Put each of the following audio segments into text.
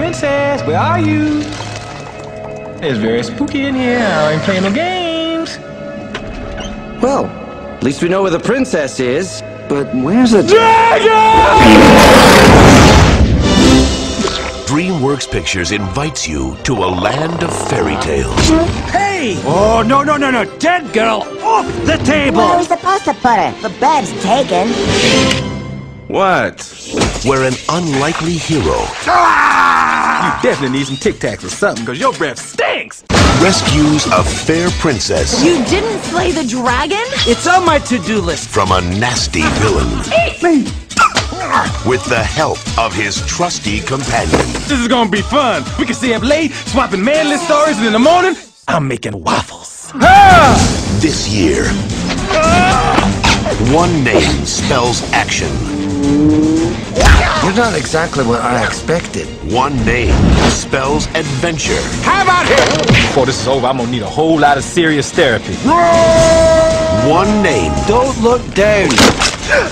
Princess, where are you? It's very spooky in here. I ain't playing no games. Well, at least we know where the princess is. But where's the Dragon! DreamWorks Pictures invites you to a land of fairy tales. Hey! Oh, no, no, no, no. Dead girl off the table! Where are we supposed to put her? The bed's taken. What? Where an unlikely hero You definitely need some Tic Tacs or something, because your breath stinks. rescues a fair princess You didn't slay the dragon? It's on my to-do list. from a nasty villain. Eat me! With the help of his trusty companion. This is gonna be fun. We can stay up late, swapping manly stories, and in the morning, I'm making waffles. This year, one name spells action. You're not exactly what I expected. One name spells adventure. How about here? Before this is over, I'm gonna need a whole lot of serious therapy. One name Don't look down.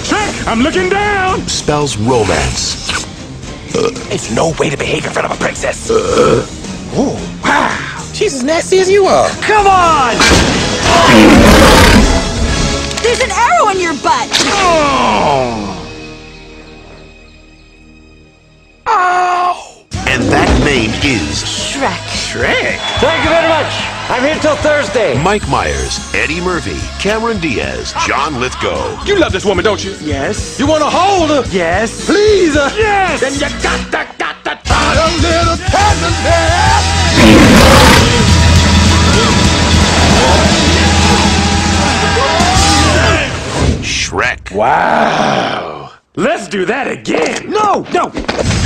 Check! I'm looking down! spells romance. It's no way to behave in front of a princess. oh, wow. She's as nasty as you are. Come on! There's an name is Shrek. Shrek. Thank you very much. I'm here till Thursday. Mike Myers, Eddie Murphy, Cameron Diaz, John Lithgow. You love this woman, don't you? Yes. You wanna hold her? Yes. Please her? Yes. Then you got to, got to try a little tenderness. Shrek. Wow. Let's do that again. No, no.